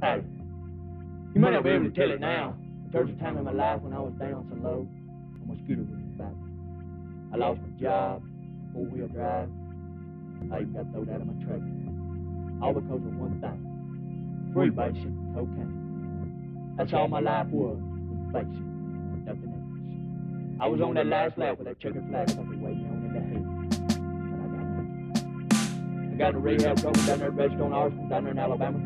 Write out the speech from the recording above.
Hey, you might not be able to tell it now. But there was a time in my life when I was down so low on my scooter was back. I lost my job, four wheel drive. I even got thrown out of my truck. All because of one thing. Freebasing cocaine. That's all my life was, was nothing else. I was on that last lap with that checkered flag puppy waiting on in the hay. But I got nothing. I got a rehab program down there at Redstone Arsenal, down there in Alabama.